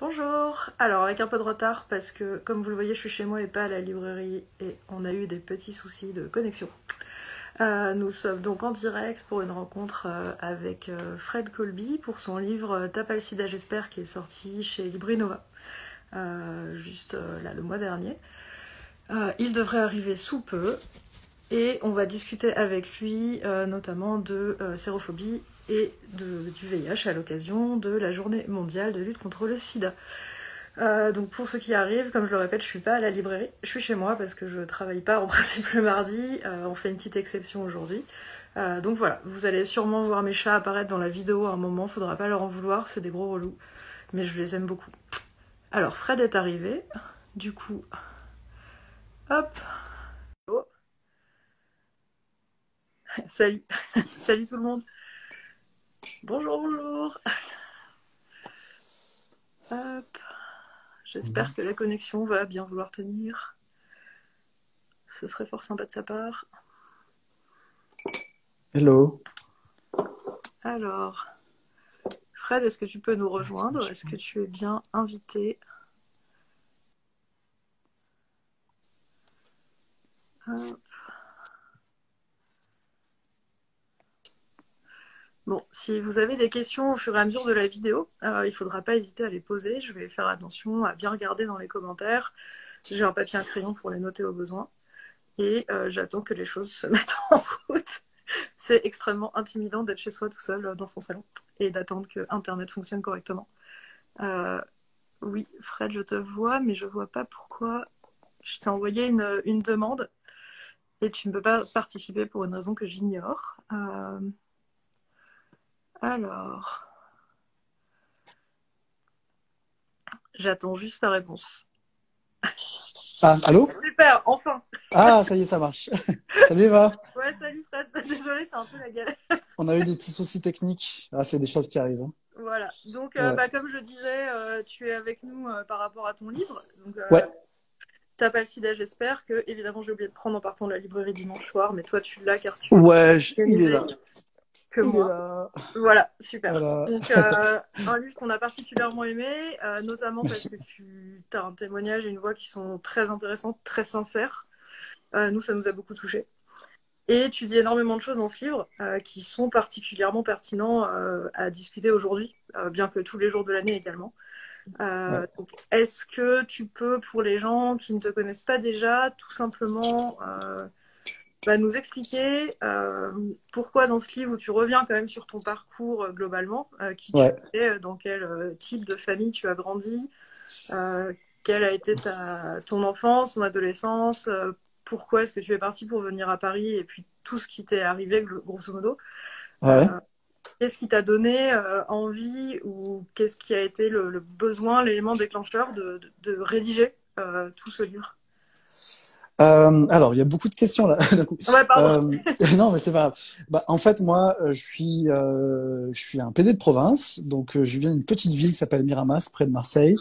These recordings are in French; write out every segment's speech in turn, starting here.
Bonjour Alors avec un peu de retard parce que comme vous le voyez je suis chez moi et pas à la librairie et on a eu des petits soucis de connexion. Euh, nous sommes donc en direct pour une rencontre euh, avec euh, Fred Colby pour son livre Tapalcida j'espère qui est sorti chez Librinova juste là le mois dernier. il devrait arriver sous peu et on va discuter avec lui notamment de sérophobie et du VIH à l'occasion de la journée mondiale de lutte contre le sida. Euh, donc pour ceux qui arrivent, comme je le répète, je suis pas à la librairie, je suis chez moi parce que je travaille pas en principe le mardi, euh, on fait une petite exception aujourd'hui. Euh, donc voilà, vous allez sûrement voir mes chats apparaître dans la vidéo à un moment, faudra pas leur en vouloir, c'est des gros relous, mais je les aime beaucoup. Alors Fred est arrivé, du coup, hop, oh. salut, salut tout le monde. Bonjour, bonjour. Hop. J'espère que la connexion va bien vouloir tenir. Ce serait fort sympa de sa part. Hello. Alors, Fred, est-ce que tu peux nous rejoindre? Est-ce que tu es bien invité? Hop. Bon, si vous avez des questions au fur et à mesure de la vidéo, euh, il ne faudra pas hésiter à les poser. Je vais faire attention à bien regarder dans les commentaires. J'ai un papier, un crayon pour les noter au besoin. Et euh, j'attends que les choses se mettent en route. C'est extrêmement intimidant d'être chez soi tout seul euh, dans son salon et d'attendre que Internet fonctionne correctement. oui, Fred, je te vois, mais je ne vois pas pourquoi je t'ai envoyé une, demande et tu ne peux pas participer pour une raison que j'ignore. Alors. J'attends juste ta réponse. Ah, allô? Super, enfin Ah, ça y est, ça marche. salut Eva Ouais, salut Fred, désolé, c'est un peu la galère. On a eu des petits soucis techniques. Ah, c'est des choses qui arrivent. Hein. Voilà, donc euh, bah, comme je disais, euh, tu es avec nous euh, par rapport à ton livre. Donc, ouais. T'as pas le sida, j'espère que, évidemment, j'ai oublié de prendre en partant de la librairie dimanche soir, mais toi, tu l'as car tu. Ouais, il est là que moi. Voilà, super. Donc, euh, un livre qu'on a particulièrement aimé, euh, notamment parce que tu as un témoignage et une voix qui sont très intéressantes, très sincères. Euh, nous, ça nous a beaucoup touchés. Et tu dis énormément de choses dans ce livre qui sont particulièrement pertinents à discuter aujourd'hui, bien que tous les jours de l'année également. Est-ce que tu peux, pour les gens qui ne te connaissent pas déjà, tout simplement va nous expliquer euh, pourquoi dans ce livre où tu reviens quand même sur ton parcours euh, globalement, euh, qui tu es, dans quel type de famille tu as grandi, quelle a été ta, ton enfance, ton adolescence, pourquoi est-ce que tu es parti pour venir à Paris et puis tout ce qui t'est arrivé grosso modo. Qu'est-ce qui t'a donné envie ou qu'est-ce qui a été le, besoin, l'élément déclencheur de, de, de rédiger tout ce livre? Euh, alors, il y a beaucoup de questions là. Ouais, pardon. Euh, non, mais c'est pas grave. Bah, en fait, moi, euh, je suis, euh, je suis un PD de province, donc euh, je viens d'une petite ville qui s'appelle Miramas, près de Marseille.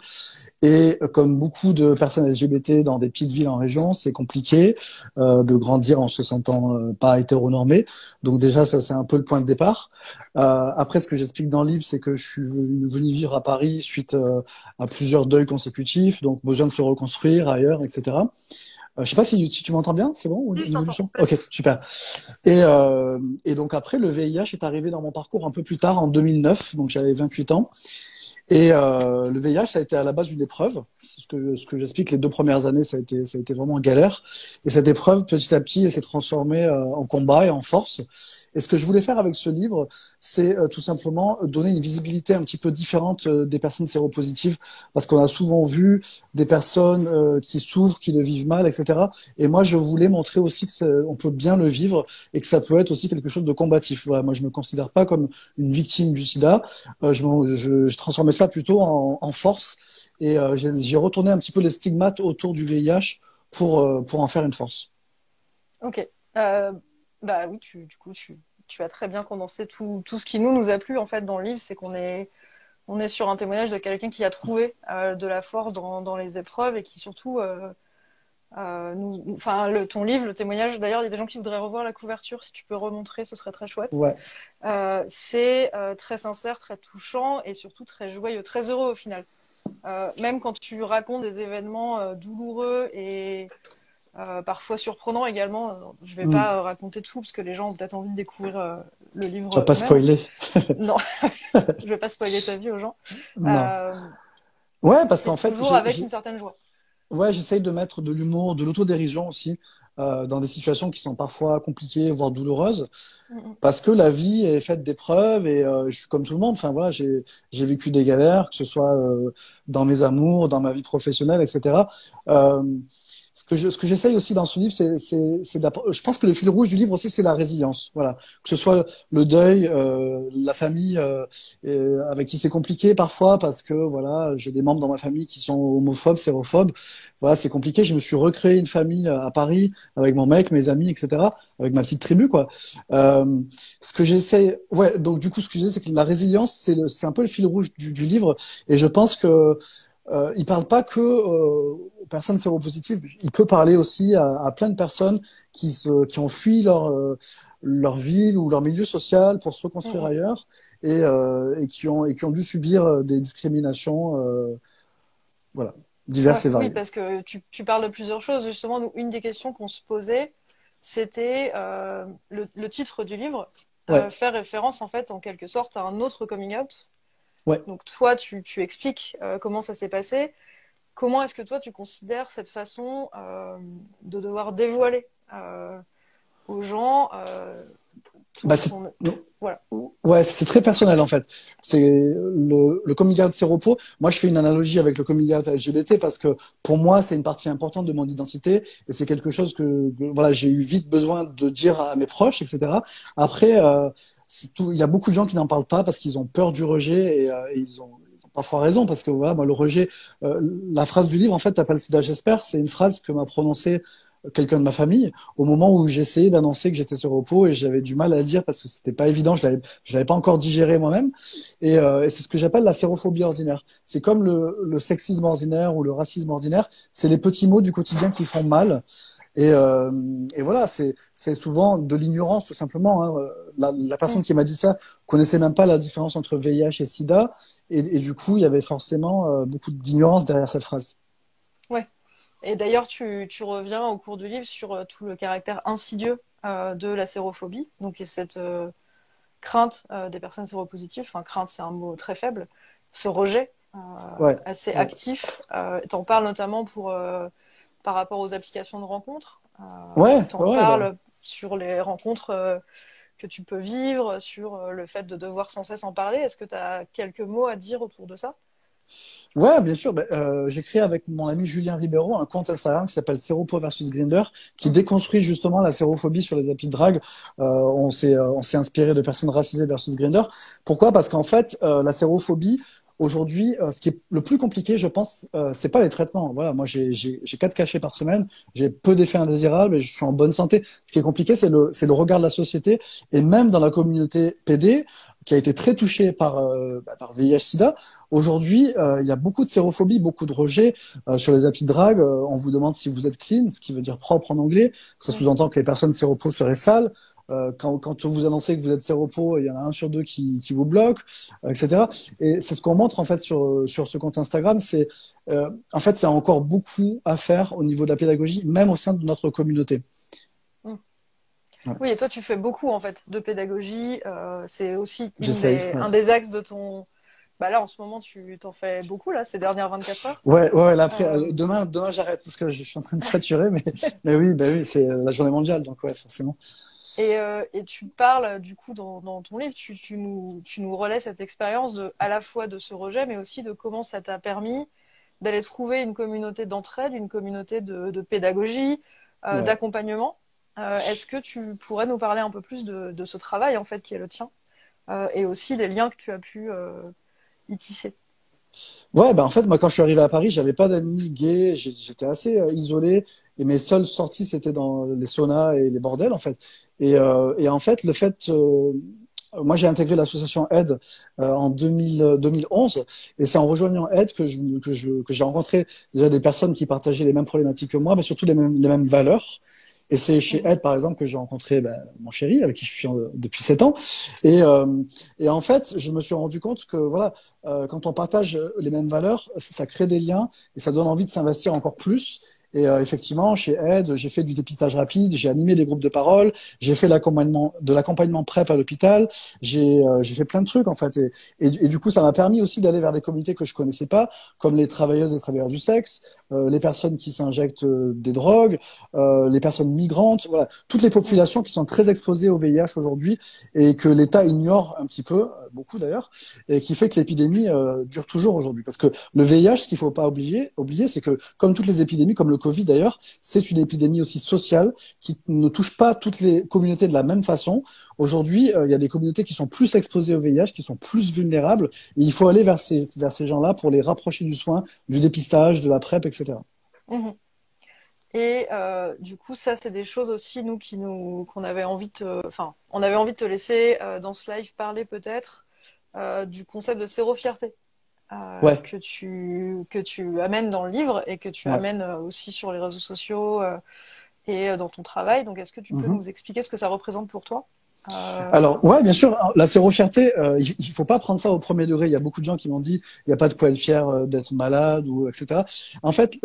Et euh, comme beaucoup de personnes LGBT dans des petites villes en région, c'est compliqué de grandir en se sentant pas hétéronormé. Donc déjà, ça c'est un peu le point de départ. après, ce que j'explique dans le livre, c'est que je suis venu vivre à Paris suite à plusieurs deuils consécutifs, donc besoin de se reconstruire ailleurs, etc. Euh, je sais pas si, tu m'entends bien, c'est bon oui, Ok, super. Et, euh, et donc après, le VIH est arrivé dans mon parcours un peu plus tard, en 2009, donc j'avais 28 ans. Et euh, le VIH, ça a été à la base une épreuve. Ce que, ce que j'explique, les deux premières années, ça a été, ça a été vraiment galère. Et cette épreuve, petit à petit, elle s'est transformée euh, en combat et en force. Et ce que je voulais faire avec ce livre, c'est euh, tout simplement donner une visibilité un petit peu différente des personnes séropositives, parce qu'on a souvent vu des personnes qui souffrent, qui le vivent mal, etc. Et moi, je voulais montrer aussi que on peut bien le vivre et que ça peut être aussi quelque chose de combatif. Moi, je me considère pas comme une victime du SIDA. je, je, je, transformais plutôt en, force et j'ai retourné un petit peu les stigmates autour du VIH pour pour en faire une force. Ok. Euh, bah oui, tu, du coup, tu, tu, as très bien condensé tout, tout, ce qui nous, nous a plu en fait dans le livre, c'est qu'on est, on est sur un témoignage de quelqu'un qui a trouvé euh, de la force dans, dans, les épreuves et qui surtout, euh, euh, nous, enfin, le, ton livre, le témoignage, d'ailleurs, il y a des gens qui voudraient revoir la couverture, si tu peux remontrer, ce serait très chouette. Ouais. c'est très sincère, très touchant et surtout très joyeux, très heureux au final. même quand tu racontes des événements douloureux et parfois surprenants également, je vais mm. pas raconter tout parce que les gens ont peut-être envie de découvrir le livre. Tu vas pas spoiler. non, je vais pas spoiler ta vie aux gens. ouais, parce qu'en fait, toujours avec une certaine joie. Ouais, j'essaye de mettre de l'humour, de l'autodérision aussi euh, dans des situations qui sont parfois compliquées, voire douloureuses, parce que la vie est faite d'épreuves et euh, je suis comme tout le monde. Enfin voilà, j'ai j'ai vécu des galères, que ce soit euh, dans mes amours, dans ma vie professionnelle, etc. Euh, ce que je, ce que j'essaye aussi dans ce livre, c'est, c'est, c'est je pense que le fil rouge du livre aussi, c'est la résilience. Voilà, que ce soit le deuil, euh, la famille euh, avec qui c'est compliqué parfois parce que voilà, j'ai des membres dans ma famille qui sont homophobes, sérophobes. Voilà, c'est compliqué. Je me suis recréé une famille à Paris avec mon mec, mes amis, etc. Avec ma petite tribu, quoi. Euh, ce que j'essaie, ouais. Donc du coup, ce que je dis, c'est que la résilience, c'est, le, c'est un peu le fil rouge du, du livre. Et je pense que euh, il parle pas que euh, aux personnes séropositives, il peut parler aussi à, à plein de personnes qui, se, qui ont fui leur, euh, leur ville ou leur milieu social pour se reconstruire ailleurs et, euh, et, qui ont, et qui ont dû subir des discriminations voilà, diverses et variées. Oui, parce que tu, tu, parles de plusieurs choses. Justement, une des questions qu'on se posait, c'était le, le, titre du livre, ouais. faire référence en fait en quelque sorte à un autre coming out donc toi, tu, expliques euh, comment ça s'est passé. Comment est-ce que toi, tu considères cette façon euh, de devoir dévoiler euh, aux gens bah, voilà. Ouais, c'est très personnel en fait. C'est le, le coming out séropo. Moi, je fais une analogie avec le coming out LGBT parce que pour moi, c'est une partie importante de mon identité et c'est quelque chose que, voilà, j'ai eu vite besoin de dire à mes proches, etc. Après, il y a beaucoup de gens qui n'en parlent pas parce qu'ils ont peur du rejet et, euh, ils, ont, ils, ont, parfois raison parce que voilà, moi, le rejet, euh, la phrase du livre, en fait, t'appelles sida, j'espère, c'est une phrase que m'a prononcée quelqu'un de ma famille au moment où j'essayais d'annoncer que j'étais sur repos et j'avais du mal à le dire parce que c'était pas évident, je l'avais je l'avais pas encore digéré moi-même et, euh, et c'est ce que j'appelle la sérophobie ordinaire. C'est comme le, le, sexisme ordinaire ou le racisme ordinaire, c'est les petits mots du quotidien qui font mal et, euh, et voilà, c'est c'est souvent de l'ignorance tout simplement. Hein. La, la, personne qui m'a dit ça connaissait même pas la différence entre VIH et SIDA et, et du coup il y avait forcément euh, beaucoup d'ignorance derrière cette phrase. Et d'ailleurs, tu, tu, reviens au cours du livre sur euh, tout le caractère insidieux euh, de la sérophobie, donc et cette euh, crainte des personnes séropositives. Enfin, crainte, c'est un mot très faible. Ce rejet ouais, assez actif. tu en parles notamment pour, par rapport aux applications de rencontres. ouais. Tu en parles bah. sur les rencontres que tu peux vivre, sur le fait de devoir sans cesse en parler. Est-ce que tu as quelques mots à dire autour de ça? Ouais, bien sûr. Euh, j'ai créé avec mon ami Julien Ribeiro un compte Instagram qui s'appelle Séropo versus Grinder, qui déconstruit justement la sérophobie sur les applis de drague. Euh, on s'est euh, on s'est inspiré de personnes racisées versus Grinder. Pourquoi? Parce qu'en fait, la sérophobie Aujourd'hui, euh, ce qui est le plus compliqué, je pense, euh, c'est pas les traitements. Voilà, moi j'ai quatre cachets par semaine, j'ai peu d'effets indésirables et je suis en bonne santé. Ce qui est compliqué, c'est le c'est le regard de la société et même dans la communauté PD qui a été très touchée par euh, bah, par VIH/SIDA. Aujourd'hui, euh, il y a beaucoup de sérophobie, beaucoup de rejet euh, sur les applis de drague. on vous demande si vous êtes clean, ce qui veut dire propre en anglais. Ça sous-entend que les personnes séropos seraient sales. Euh, quand, quand, vous annoncez que vous êtes séropo, il y en a un sur deux qui, qui vous bloque, euh, etc. Et c'est ce qu'on montre en fait sur, sur ce compte Instagram. C'est euh, en fait, c'est encore beaucoup à faire au niveau de la pédagogie, même au sein de notre communauté. Oui, et toi, tu fais beaucoup en fait de pédagogie. Euh, c'est aussi des, ouais. un des axes de ton. Bah là, en ce moment, tu t'en fais beaucoup là, ces dernières 24 heures. Ouais, ouais. Là, après, euh... demain, demain, j'arrête parce que je suis en train de saturer, mais mais oui, bah oui, c'est la journée mondiale, donc ouais, forcément. Et, euh, et, tu parles, du coup, dans, dans ton livre, tu, tu, nous, tu nous relais cette expérience de, à la fois de ce rejet, mais aussi de comment ça t'a permis d'aller trouver une communauté d'entraide, une communauté de, de pédagogie, euh, ouais. d'accompagnement. Euh, Est-ce que tu pourrais nous parler un peu plus de, ce travail, en fait, qui est le tien, euh, et aussi des liens que tu as pu euh, y tisser? Ouais, bah en fait, moi, quand je suis arrivé à Paris, j'avais pas d'amis gays, j'étais assez euh, isolé, et mes seules sorties, c'était dans les saunas et les bordels, en fait. Et, en fait, le fait, moi, j'ai intégré l'association Aide en 2000, 2011, et c'est en rejoignant Aide que que je, que j'ai rencontré déjà des personnes qui partageaient les mêmes problématiques que moi, mais surtout les les mêmes valeurs. Et c'est chez Ed, par exemple, que j'ai rencontré ben, mon chéri, avec qui je suis depuis sept ans. Et, et en fait, je me suis rendu compte que voilà, quand on partage les mêmes valeurs, ça crée des liens et ça donne envie de s'investir encore plus. Et euh, effectivement, chez Aide, j'ai fait du dépistage rapide, j'ai animé des groupes de parole, j'ai fait de l'accompagnement PrEP à l'hôpital, j'ai euh, fait plein de trucs en fait. Et, du coup, ça m'a permis aussi d'aller vers des communautés que je connaissais pas, comme les travailleuses et travailleurs du sexe, euh, les personnes qui s'injectent des drogues, les personnes migrantes, voilà, toutes les populations qui sont très exposées au VIH aujourd'hui et que l'État ignore un petit peu, beaucoup d'ailleurs, et qui fait que l'épidémie dure toujours aujourd'hui. Parce que le VIH, ce qu'il faut pas oublier, oublier, c'est que comme toutes les épidémies, comme le Covid d'ailleurs, c'est une épidémie aussi sociale qui ne touche pas toutes les communautés de la même façon. Aujourd'hui, euh, il y a des communautés qui sont plus exposées au VIH, qui sont plus vulnérables, il faut aller vers ces, gens-là pour les rapprocher du soin, du dépistage, de la PrEP, etc. Mmh. Et euh, du coup, ça, c'est des choses aussi, nous, qui nous, qu'on avait envie de, enfin, avait envie de te laisser euh, dans ce live parler peut-être du concept de séro-fierté. Euh, que, tu, que tu amènes dans le livre et que tu amènes euh, aussi sur les réseaux sociaux euh, et dans ton travail. Donc, est-ce que tu peux mhm. nous expliquer ce que ça représente pour toi Alors, ouais, bien sûr. La sérofierté, il, il faut pas prendre ça au premier degré. Il y a beaucoup de gens qui m'ont dit, il n'y a pas de quoi être fier d'être malade ou etc. En fait,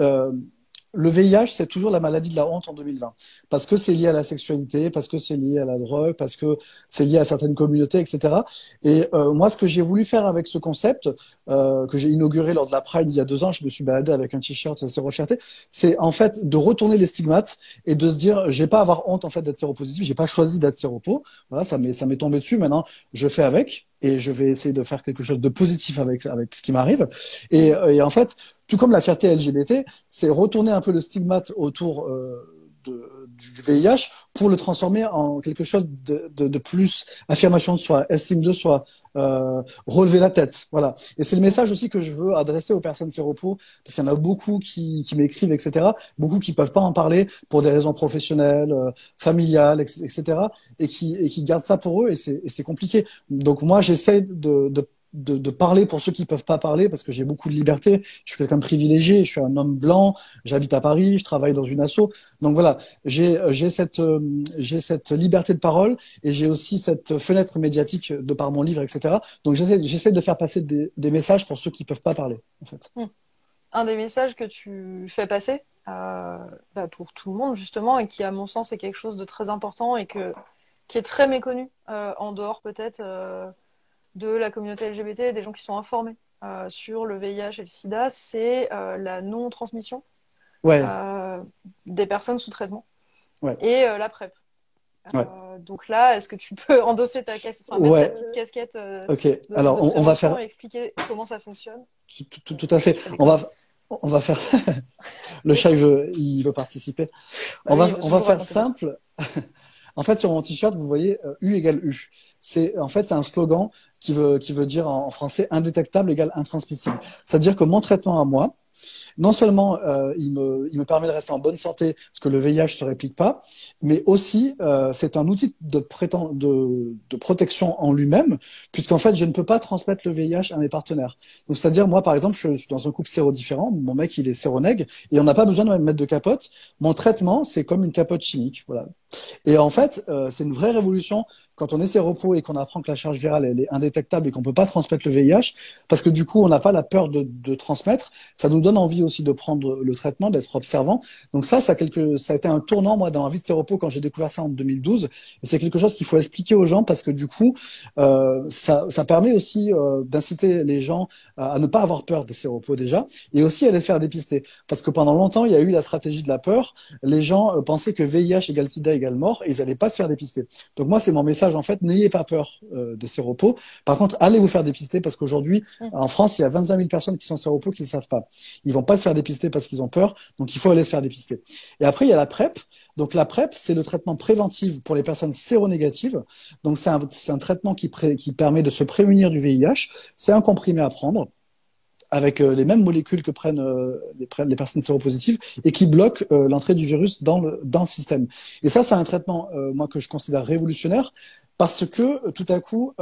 le VIH, c'est toujours la maladie de la honte en 2020. Parce que c'est lié à la sexualité, parce que c'est lié à la drogue, parce que c'est lié à certaines communautés, etc. Et euh, moi, ce que j'ai voulu faire avec ce concept, euh, que j'ai inauguré lors de la Pride il y a deux ans, je me suis baladé avec un t-shirt séro-fierté, c'est en fait de retourner les stigmates et de se dire, j'ai pas à avoir honte en fait d'être séropositif, j'ai pas choisi d'être séropo. Voilà, ça m'est tombé dessus. Maintenant, je fais avec et je vais essayer de faire quelque chose de positif avec avec ce qui m'arrive. Et, et, en fait, tout comme la fierté LGBT, c'est retourner un peu le stigmate autour euh, de, du VIH pour le transformer en quelque chose de, de, de plus affirmation de soi, estime de soi, euh, relever la tête. Voilà. Et c'est le message aussi que je veux adresser aux personnes séropos, parce qu'il y en a beaucoup qui, qui m'écrivent, etc. Beaucoup qui peuvent pas en parler pour des raisons professionnelles, euh, familiales, etc. Et qui, et qui gardent ça pour eux, et c'est compliqué. Donc moi, j'essaie de, de de, parler pour ceux qui peuvent pas parler parce que j'ai beaucoup de liberté. Je suis quelqu'un de privilégié. Je suis un homme blanc. J'habite à Paris. Je travaille dans une asso. Donc voilà, j'ai j'ai cette euh, cette liberté de parole et j'ai aussi cette fenêtre médiatique de par mon livre, etc. Donc j'essaie de faire passer des, messages pour ceux qui peuvent pas parler. En fait. Hmm. Un des messages que tu fais passer euh, bah pour tout le monde justement et qui à mon sens est quelque chose de très important et que qui est très méconnu euh, en dehors peut-être. Euh, de la communauté LGBT, des gens qui sont informés euh, sur le VIH et le SIDA, c'est euh, la non-transmission euh, des personnes sous traitement et la PrEP. donc là, est-ce que tu peux endosser ta, casquette, petite casquette Ok. Alors on, va faire et expliquer comment ça fonctionne? Tout, tout, à fait. On va on va faire le chat il veut, il veut participer. on va on va faire simple. En fait, sur mon t-shirt, vous voyez euh, U égale U. C'est en fait c'est un slogan qui veut qui veut dire en français indétectable égale intransmissible. C'est-à-dire que mon traitement à moi, non seulement euh, il, me, permet de rester en bonne santé, parce que le VIH se réplique pas, mais aussi euh, c'est un outil de, protection en lui-même, puisqu'en fait je ne peux pas transmettre le VIH à mes partenaires. Donc c'est-à-dire moi par exemple je suis dans un couple séro-différent, mon mec il est séronègue et on n'a pas besoin de mettre de capote. Mon traitement c'est comme une capote chimique, voilà. Et en fait, euh, c'est une vraie révolution quand on est séropro et qu'on apprend que la charge virale elle est indétectable et qu'on peut pas transmettre le VIH, parce que du coup on n'a pas la peur de, de transmettre. Ça nous donne envie aussi de prendre le traitement, d'être observant. Donc ça, ça a, quelque, ça a été un tournant, moi, dans la vie de Séropos quand j'ai découvert ça en 2012. Et c'est quelque chose qu'il faut expliquer aux gens parce que du coup, euh, ça, ça permet aussi euh, d'inciter les gens à, ne pas avoir peur des séropos déjà et aussi à les faire dépister. Parce que pendant longtemps, il y a eu la stratégie de la peur. Les gens euh, pensaient que VIH égale sida égale mort et ils n'allaient pas se faire dépister. Donc moi, c'est mon message, en fait, n'ayez pas peur euh, des séropos. Par contre, allez vous faire dépister parce qu'aujourd'hui, mmh. en France, il y a 25 000 personnes qui sont séropos qui ne savent pas. Ils vont pas se faire dépister parce qu'ils ont peur, donc il faut aller se faire dépister. Et après, il y a la PrEP. Donc la PrEP, c'est le traitement préventif pour les personnes séronégatives. Donc c'est un, traitement qui, permet de se prémunir du VIH. C'est un comprimé à prendre avec euh, les mêmes molécules que prennent euh, les, les, personnes séropositives et qui bloquent euh, l'entrée du virus dans le système. Et ça, c'est un traitement, moi, que je considère révolutionnaire parce que tout à coup,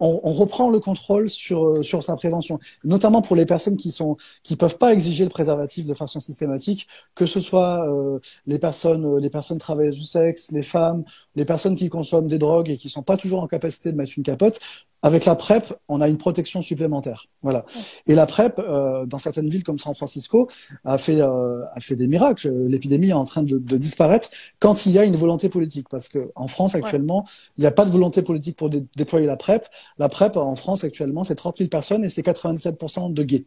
on, on, reprend le contrôle sur sur sa prévention, notamment pour les personnes qui sont qui peuvent pas exiger le préservatif de façon systématique, que ce soit euh, les personnes les personnes travailleuses du sexe, les femmes, les personnes qui consomment des drogues et qui sont pas toujours en capacité de mettre une capote. Avec la PrEP, on a une protection supplémentaire. Voilà. Et la PrEP, euh, dans certaines villes comme San Francisco, a fait, euh, a fait des miracles. L'épidémie est en train de, de, disparaître quand il y a une volonté politique. Parce que en France, actuellement, il n'y a pas de volonté politique pour déployer la PrEP. La PrEP, en France, actuellement, c'est 30 000 personnes et c'est 97% de gays.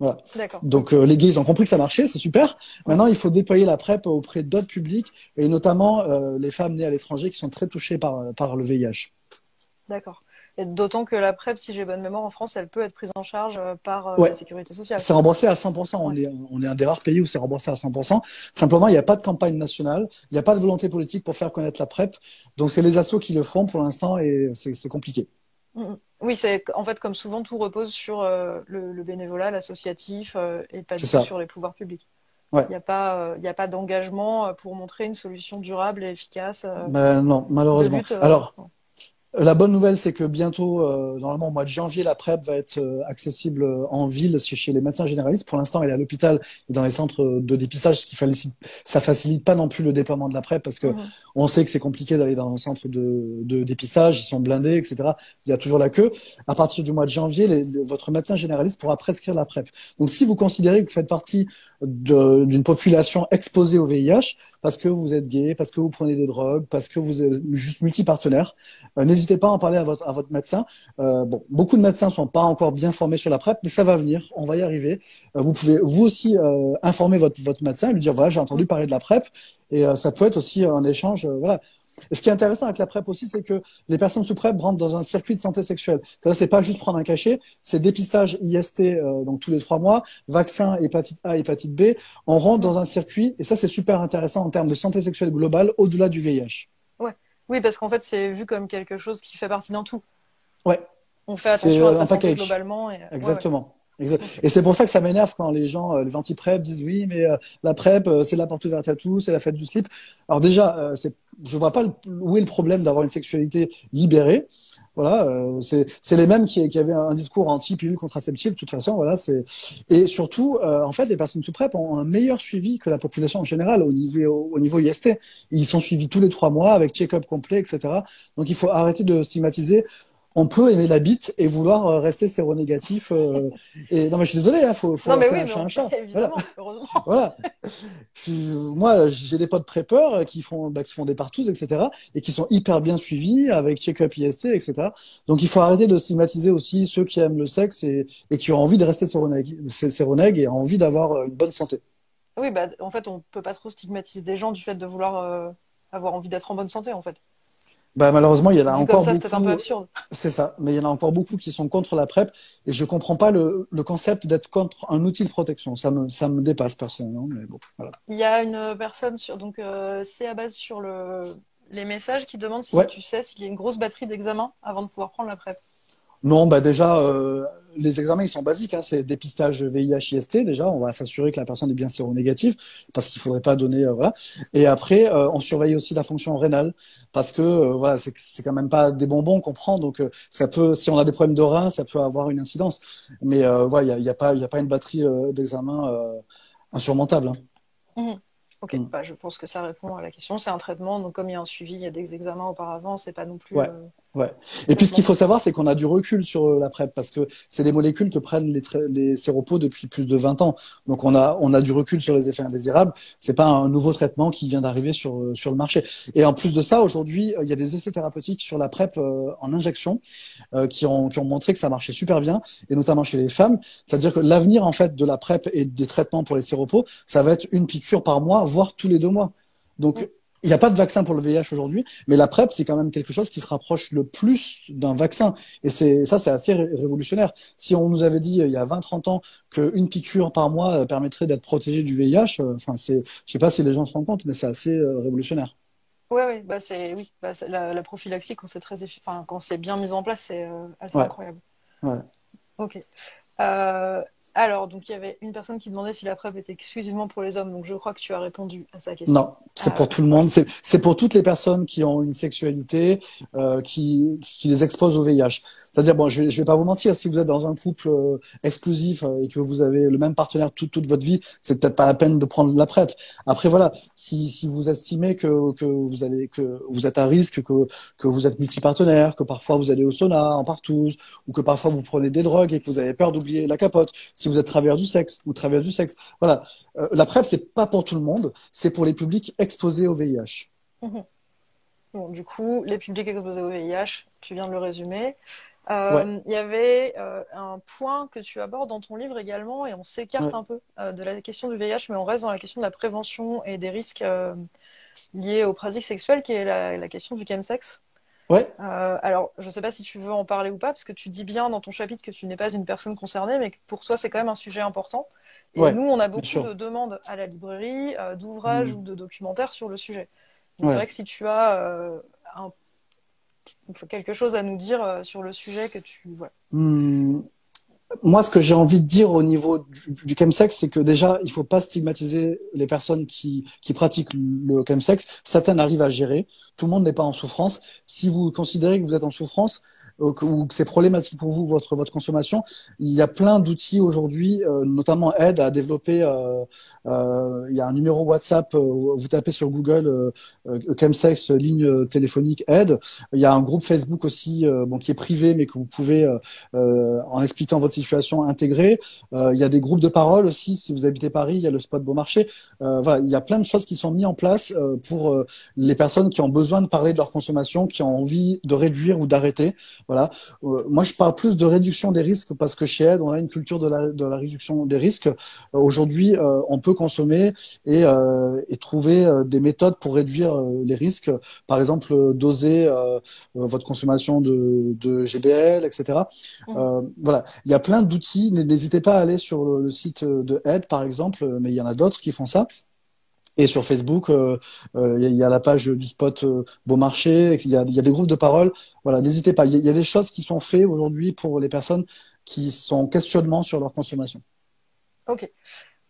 Voilà. Donc euh, les gays, ils ont compris que ça marchait, c'est super. Maintenant, il faut déployer la PrEP auprès d'autres publics, et notamment euh, les femmes nées à l'étranger qui sont très touchées par, par le VIH. D'accord. D'autant que la PrEP, si j'ai bonne mémoire, en France, elle peut être prise en charge euh, par euh, la sécurité sociale. C'est remboursé à 100%. On, est, on est un des rares pays où c'est remboursé à 100%. Simplement, il n'y a pas de campagne nationale, il n'y a pas de volonté politique pour faire connaître la PrEP. Donc, c'est les assos qui le font pour l'instant et c'est compliqué. Mm, mm. Oui, c'est en fait comme souvent tout repose sur euh, le, bénévolat, l'associatif et pas sur les pouvoirs publics. Il n'y a pas, il a pas d'engagement pour montrer une solution durable et efficace. Ben non, malheureusement. Alors, la bonne nouvelle, c'est que bientôt, euh, normalement au mois de janvier, la PrEP va être euh, accessible euh, en ville chez les médecins généralistes. Pour l'instant, elle est à l'hôpital et dans les centres de dépistage, ce qui facilite, ça facilite pas non plus le déploiement de la PrEP parce que mmh. on sait que c'est compliqué d'aller dans un centre de, de, dépistage, ils sont blindés, etc. Il y a toujours la queue. À partir du mois de janvier, votre médecin généraliste pourra prescrire la PrEP. Donc, si vous considérez que vous faites partie d'une population exposée au VIH, parce que vous êtes gay, parce que vous prenez des drogues, parce que vous êtes juste multipartenaire. Euh, N'hésitez pas à en parler à votre, à votre médecin. Euh, bon, beaucoup de médecins sont pas encore bien formés sur la PrEP, mais ça va venir, on va y arriver. Euh, vous pouvez vous aussi euh, informer votre, votre médecin et lui dire voilà, j'ai entendu parler de la PrEP, et euh, ça peut être aussi un échange. voilà. Et ce qui est intéressant avec la PrEP aussi, c'est que les personnes sous PrEP rentrent dans un circuit de santé sexuelle. Ça, c'est pas juste prendre un cachet, c'est dépistage IST, euh, donc tous les trois mois, vaccin hépatite A, hépatite B. On rentre dans un circuit, et ça, c'est super intéressant en termes de santé sexuelle globale, au-delà du VIH. Ouais. Oui, parce qu'en fait, c'est vu comme quelque chose qui fait partie d'un tout. Ouais. On fait attention à sa santé globalement. Et... Exactement. Et c'est pour ça que ça m'énerve quand les gens, euh, les anti-PrEP disent oui, mais euh, la PrEP, euh, c'est la porte ouverte à tout, c'est la fête du slip. Alors déjà, c'est, je vois pas où est le problème d'avoir une sexualité libérée. Voilà, c'est les mêmes qui, qui avaient un discours anti-pilule contraceptive. De toute façon, voilà, c'est et surtout, en fait, les personnes sous PrEP ont un meilleur suivi que la population en général au niveau au niveau IST. Ils sont suivis tous les trois mois avec check-up complet, etc. Donc, il faut arrêter de stigmatiser on peut aimer la bite et vouloir euh, rester séronégatif. Euh, et non, mais je suis désolé, il hein, faut, faut non, mais oui, un chat, Évidemment, voilà. heureusement. voilà. moi, j'ai des potes prépeurs qui font, bah, qui font des partous, etc., et qui sont hyper bien suivis avec check-up IST, etc. Donc, il faut arrêter de stigmatiser aussi ceux qui aiment le sexe et, et qui ont envie de rester séronègues et ont envie d'avoir euh, une bonne santé. Oui, bah, en fait, on peut pas trop stigmatiser des gens du fait de vouloir avoir envie d'être en bonne santé, en fait. Bah, malheureusement, il y en a encore beaucoup. C'est ça, mais il y en a encore beaucoup qui sont contre la PrEP et je comprends pas le, le concept d'être contre un outil de protection. Ça me, ça me dépasse personnellement, mais bon, voilà. Il y a une personne sur, donc euh, c'est à base sur le, les messages qui demandent si tu sais s'il y a une grosse batterie d'examen avant de pouvoir prendre la PrEP. Non, bah déjà, euh, les examens ils sont basiques. Hein, c'est dépistage VIH-IST. Déjà, on va s'assurer que la personne est bien séronégative parce qu'il faudrait pas donner. Euh, voilà. Et après, euh, on surveille aussi la fonction rénale parce que voilà, c'est c'est quand même pas des bonbons qu'on prend. Donc ça peut, si on a des problèmes de rein, ça peut avoir une incidence. Mais voilà, il y a, y a, pas, il y a pas une batterie d'examen insurmontable. Hein. Mmh. Ok, mmh. bah, je pense que ça répond à la question. C'est un traitement, donc comme il y a un suivi, il y a des examens auparavant, c'est pas non plus. Ouais. Et puis ce qu'il faut savoir, c'est qu'on a du recul sur euh, la PrEP parce que c'est des molécules que prennent les, les séropos depuis plus de 20 ans. Donc on a on a du recul sur les effets indésirables. C'est pas un nouveau traitement qui vient d'arriver sur euh, sur le marché. Et en plus de ça, aujourd'hui, il y a des essais thérapeutiques sur la PrEP euh, en injection qui ont qui ont montré que ça marchait super bien et notamment chez les femmes. C'est-à-dire que l'avenir en fait de la PrEP et des traitements pour les séropos, ça va être une piqûre par mois, voire tous les deux mois. Donc il n'y a pas de vaccin pour le VIH aujourd'hui, mais la PrEP, c'est quand même quelque chose qui se rapproche le plus d'un vaccin. Et c'est ça, c'est assez révolutionnaire. Si on nous avait dit euh, il y a 20-30 ans qu'une piqûre par mois euh, permettrait d'être protégé du VIH, euh, enfin, c'est, je sais pas si les gens se rendent compte, mais c'est assez révolutionnaire. Ouais, oui, bah c'est oui, bah, la, prophylaxie quand c'est très, enfin, quand c'est bien mis en place, c'est assez incroyable. Ouais. Ok. Euh, alors, donc il y avait une personne qui demandait si la PrEP était exclusivement pour les hommes, donc je crois que tu as répondu à sa question. Non, c'est pour tout le monde. C'est pour toutes les personnes qui ont une sexualité euh, qui, qui les expose au VIH. C'est-à-dire, bon, je vais, je vais pas vous mentir, si vous êtes dans un couple euh, exclusif euh, et que vous avez le même partenaire toute, toute votre vie, c'est peut-être pas la peine de prendre la PrEP. Après, voilà, si, si vous estimez que, que vous avez que vous êtes à risque, que, que vous êtes multipartenaire, que parfois vous allez au sauna, en partouze, ou que parfois vous prenez des drogues et que vous avez peur la capote, si vous êtes travers du sexe ou travers du sexe, voilà, euh, la PrEP c'est pas pour tout le monde, c'est pour les publics exposés au VIH. Mhm. Bon, du coup, les publics exposés au VIH, tu viens de le résumer. Euh, il y avait euh, un point que tu abordes dans ton livre également, et on s'écarte un peu euh, de la question du VIH, mais on reste dans la question de la prévention et des risques liés aux pratiques sexuelles, qui est la, question du chemsex. Ouais. alors, je ne sais pas si tu veux en parler ou pas, parce que tu dis bien dans ton chapitre que tu n'es pas une personne concernée, mais que pour toi, c'est quand même un sujet important. Et nous, on a beaucoup de demandes à la librairie, d'ouvrages mm. ou de documentaires sur le sujet. C'est vrai que si tu as un quelque chose à nous dire euh, sur le sujet que tu vois hmm. Moi, ce que j'ai envie de dire au niveau du, du chemsex, c'est que déjà, il faut pas stigmatiser les personnes qui, qui pratiquent le chemsex. Certaines arrivent à gérer. Tout le monde n'est pas en souffrance. Si vous considérez que vous êtes en souffrance, ou que c'est problématique pour vous votre votre consommation, il y a plein d'outils aujourd'hui, euh, notamment Aide à développer. Euh, euh, il y a un numéro WhatsApp, vous tapez sur Google chemsex ligne téléphonique Aide. Il y a un groupe Facebook aussi, bon qui est privé mais que vous pouvez en expliquant votre situation intégrer. il y a des groupes de parole aussi. Si vous habitez Paris, il y a le spot Beaumarchais. voilà, il y a plein de choses qui sont mises en place pour les personnes qui ont besoin de parler de leur consommation, qui ont envie de réduire ou d'arrêter. Voilà. Euh, moi, je parle plus de réduction des risques parce que chez Ed, on a une culture de la, de la réduction des risques. Euh, aujourd'hui, euh, on peut consommer et, et trouver des méthodes pour réduire les risques. Par exemple, doser votre consommation de, de GBL, etc. Mmh. voilà. Il y a plein d'outils. N'hésitez pas à aller sur le site de Ed, par exemple, mais il y en a d'autres qui font ça. Et sur Facebook, euh, euh, il y, a la page du spot euh, Beaumarchais, il y a, y a, des groupes de parole. Voilà, n'hésitez pas. Il y, a des choses qui sont faites aujourd'hui pour les personnes qui sont questionnement sur leur consommation. Ok.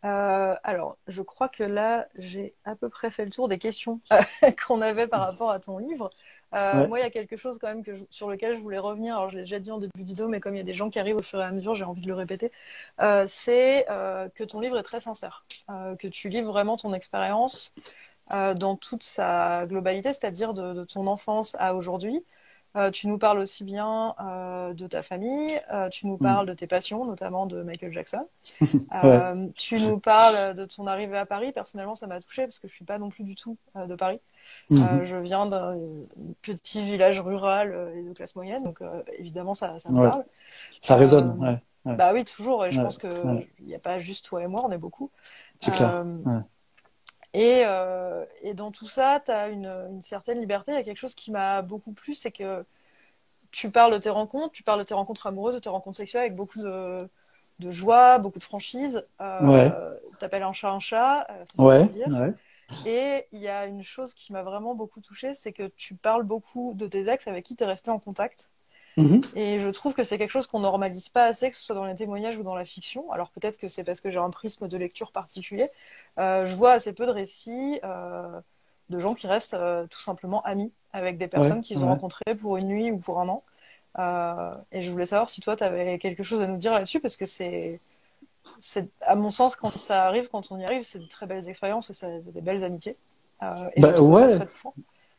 alors, je crois que là, j'ai à peu près fait le tour des questions qu'on avait par rapport à ton livre. Euh, moi, il y a quelque chose quand même que sur lequel je voulais revenir. Alors, je l'ai déjà dit en début de vidéo, mais comme il y a des gens qui arrivent au fur et à mesure, j'ai envie de le répéter. Euh, c'est euh, que ton livre est très sincère, que tu livres vraiment ton expérience dans toute sa globalité, c'est-à-dire de, ton enfance à aujourd'hui. Tu nous parles aussi bien de ta famille, tu nous mm. parles de tes passions, notamment de Michael Jackson. Tu nous parles de ton arrivée à Paris. Personnellement, ça m'a touchée parce que je suis pas non plus du tout de Paris. Mm-hmm. je viens d'un petit village rural et de classe moyenne, donc évidemment, ça, ça me parle. Ça résonne, Bah oui, toujours. Et je pense qu'il n'y a pas juste toi et moi, on est beaucoup. C'est clair. Et, euh, et, dans tout ça, tu as une, une, certaine liberté. Il y a quelque chose qui m'a beaucoup plu, c'est que tu parles de tes rencontres, tu parles de tes rencontres amoureuses, de tes rencontres sexuelles avec beaucoup de, de joie, beaucoup de franchise. Euh, ouais. T'appelles un chat un chat. Euh, ouais, ouais. Et il y a une chose qui m'a vraiment beaucoup touchée, c'est que tu parles beaucoup de tes ex avec qui tu es resté en contact. Mhm. Et je trouve que c'est quelque chose qu'on normalise pas assez, que ce soit dans les témoignages ou dans la fiction. Alors peut-être que c'est parce que j'ai un prisme de lecture particulier. Euh, je vois assez peu de récits euh, de gens qui restent euh, tout simplement amis avec des personnes qu'ils ont rencontrées pour une nuit ou pour un an. et je voulais savoir si toi, tu avais quelque chose à nous dire là-dessus, parce que c'est, à mon sens, quand ça arrive, quand on y arrive, c'est de très belles expériences et c'est des belles amitiés. et bah, ouais.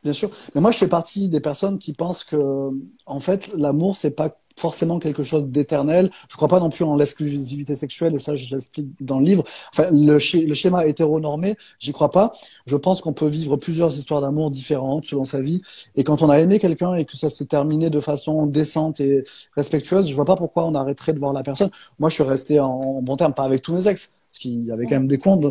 Bien sûr. Mais moi, je fais partie des personnes qui pensent que, en fait, l'amour, c'est pas forcément quelque chose d'éternel. Je crois pas non plus en l'exclusivité sexuelle, et ça, je l'explique dans le livre. Enfin, le, schéma hétéronormé, j'y crois pas. Je pense qu'on peut vivre plusieurs histoires d'amour différentes selon sa vie. Et quand on a aimé quelqu'un et que ça s'est terminé de façon décente et respectueuse, je vois pas pourquoi on arrêterait de voir la personne. Moi, je suis resté en bon terme, pas avec tous mes ex, parce qu'il y avait quand même des comptes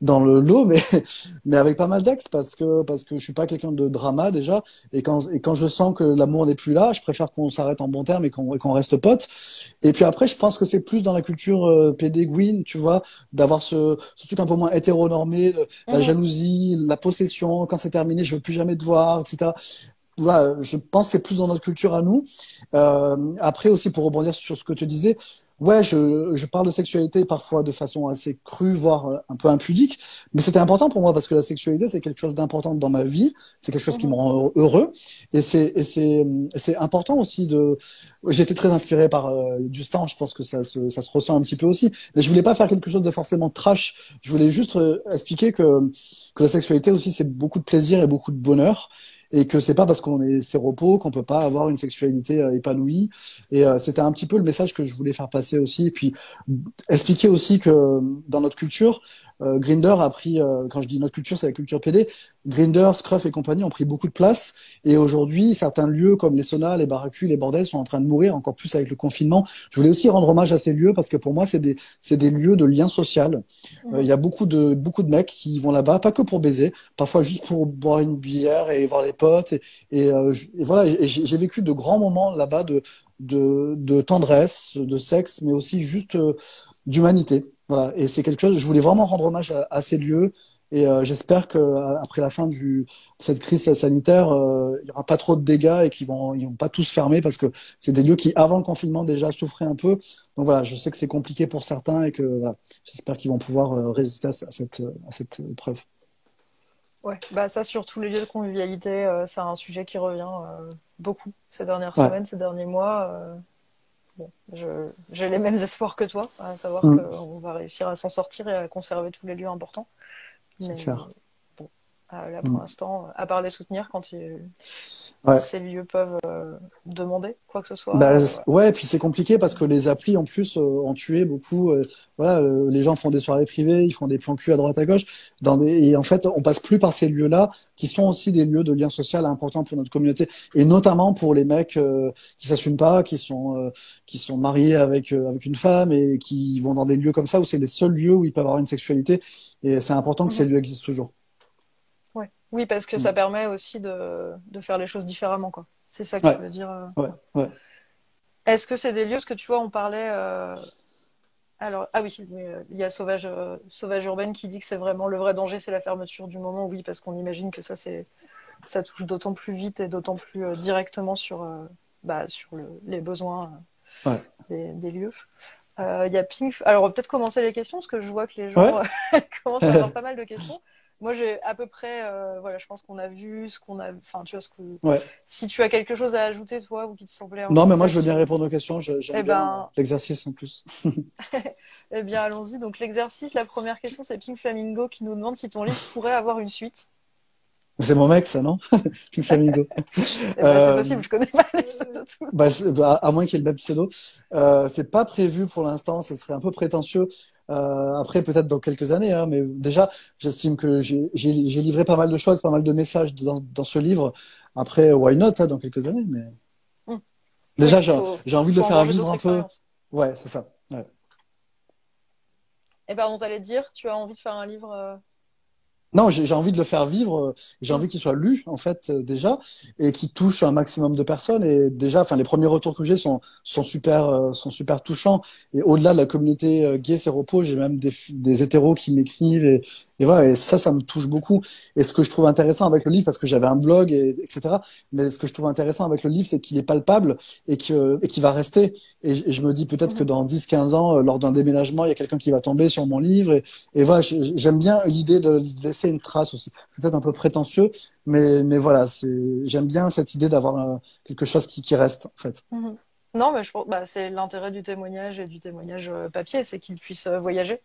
dans le lot, mais, mais avec pas mal d'ex, parce que, parce que je suis pas quelqu'un de drama déjà, et quand, et quand je sens que l'amour n'est plus là, je préfère qu'on s'arrête en bon terme et qu'on qu'on reste potes. Et puis après, je pense que c'est plus dans la culture euh, pédéguine, tu vois, d'avoir ce, ce truc un peu moins hétéronormé, la mhm. jalousie, la possession, quand c'est terminé, je veux plus jamais te voir, etc voilà, je pense que c'est plus dans notre culture à nous. Euh, après aussi, pour rebondir sur ce que tu disais, ouais, je, je parle de sexualité parfois de façon assez crue, voire euh, un peu impudique, mais c'était important pour moi parce que la sexualité, c'est quelque chose d'important dans ma vie, c'est quelque chose qui me rend heureux, et c'est et c'est c'est important aussi de. J'ai été très inspiré par euh, Dustin, je pense que ça se, ça se ressent un petit peu aussi, mais je voulais pas faire quelque chose de forcément trash. Je voulais juste euh, expliquer que que la sexualité aussi, c'est beaucoup de plaisir et beaucoup de bonheur et que c'est pas parce qu'on est séropos qu'on peut pas avoir une sexualité euh, épanouie. Et euh, c'était un petit peu le message que je voulais faire passer aussi. Et puis expliquer aussi que dans notre culture, euh, Grinder a pris, euh, quand je dis notre culture, c'est la culture PD, Grinder, Scruff et compagnie ont pris beaucoup de place. Et aujourd'hui, certains lieux comme les saunas, les barracues, les bordels sont en train de mourir, encore plus avec le confinement. Je voulais aussi rendre hommage à ces lieux parce que pour moi, c'est des, c'est des lieux de lien social. Euh, il y a beaucoup de, beaucoup de mecs qui vont là-bas, pas que pour baiser, parfois juste pour boire une bière et voir les potes. Et, et, et voilà, j'ai vécu de grands moments là-bas de, de, de tendresse, de sexe, mais aussi juste d'humanité. Voilà, et c'est quelque chose. Je voulais vraiment rendre hommage à, ces lieux, et euh, j'espère que après la fin du, de cette crise sanitaire, euh, il y aura pas trop de dégâts et qu'ils vont, ils vont pas tous fermer parce que c'est des lieux qui, avant le confinement, déjà souffraient un peu. Donc voilà, je sais que c'est compliqué pour certains et que voilà, j'espère qu'ils vont pouvoir euh, résister à, cette, à cette preuve. Ouais, bah ça sur tous les lieux de convivialité, c'est un sujet qui revient beaucoup ces dernières semaines, ces derniers mois bon, j'ai les mêmes espoirs que toi, à savoir mm. qu'on va réussir à s'en sortir et à conserver tous les lieux importants. C'est clair. Euh, là, pour mm. l'instant, à part les soutenir quand ces lieux peuvent euh, demander quoi que ce soit. Bah, ouais, et puis c'est compliqué parce que les applis en plus euh, ont tué beaucoup. voilà, les gens font des soirées privées, ils font des plans cul à droite à gauche, dans des... et en fait, on passe plus par ces lieux-là qui sont aussi des lieux de lien social importants pour notre communauté et notamment pour les mecs qui s'assument pas, qui sont qui sont mariés avec avec une femme et qui vont dans des lieux comme ça où c'est les seuls lieux où ils peuvent avoir une sexualité et c'est important que ces mm. lieux existent toujours. Oui, parce que ça mm. permet aussi de, de, faire les choses différemment, quoi. C'est ça que tu veux dire. Euh, ouais, ouais. Est-ce que c'est des lieux, parce que tu vois, on parlait. Euh, alors, ah oui, euh, il y a Sauvage, Sauvage Urbaine qui dit que c'est vraiment le vrai danger, c'est la fermeture du moment. Oui, parce qu'on imagine que ça, c'est, ça touche d'autant plus vite et d'autant plus directement sur, bah, sur les besoins des, des, lieux. Il y a Pink. Alors, on va peut-être commencer les questions, parce que je vois que les gens commencent à avoir pas mal de questions. Moi, j'ai à peu près, euh, voilà, je pense qu'on a vu ce qu'on a, enfin, tu vois ce que. Si tu as quelque chose à ajouter, toi, ou qui te semblait. Non, mais moi, je veux bien répondre aux questions. J'aime eh bien ben... l'exercice en plus. eh bien, allons-y. Donc, l'exercice, la première question, c'est Pink Flamingo qui nous demande si ton livre pourrait avoir une suite. C'est mon mec, ça, non? Pink Flamingo. Eh ben, c'est euh, possible, je connais pas les pseudos. Bah, bah, à moins qu'il y ait le même pseudo. Euh, c'est pas prévu pour l'instant, ce serait un peu prétentieux. Euh, après, peut-être dans quelques années, hein, mais déjà, j'estime que j'ai livré pas mal de choses, pas mal de messages dans, dans ce livre. Après, why not hein, dans quelques années, mais hum. déjà, j'ai envie de le faire vivre un peu. Ouais, c'est ça. Ouais. Et eh ben, on t'allait dire, tu as envie de faire un livre euh, non, j'ai envie de le faire vivre. J'ai envie qu'il soit lu en fait euh, déjà et qu'il touche un maximum de personnes. Et déjà, enfin, les premiers retours que j'ai sont sont super euh, sont super touchants. Et au-delà de la communauté euh, gay, c'est repos. J'ai même des des hétéros qui m'écrivent et, et voilà, ça, ça me touche beaucoup. Et ce que je trouve intéressant avec le livre, parce que j'avais un blog, et, etc. Mais ce que je trouve intéressant avec le livre, c'est qu'il est palpable et que et qu'il va rester. Et, je me dis peut-être que dans 10, 15 ans, euh, lors d'un déménagement, il y a quelqu'un qui va tomber sur mon livre. Et, voilà, j'aime bien l'idée de laisser une trace aussi. Peut-être un peu prétentieux, mais mais voilà, j'aime bien cette idée d'avoir euh, quelque chose qui, qui reste en fait. Mm-hmm. Non, mais je bah, c'est l'intérêt du témoignage et du témoignage euh, papier, c'est qu'il puisse voyager.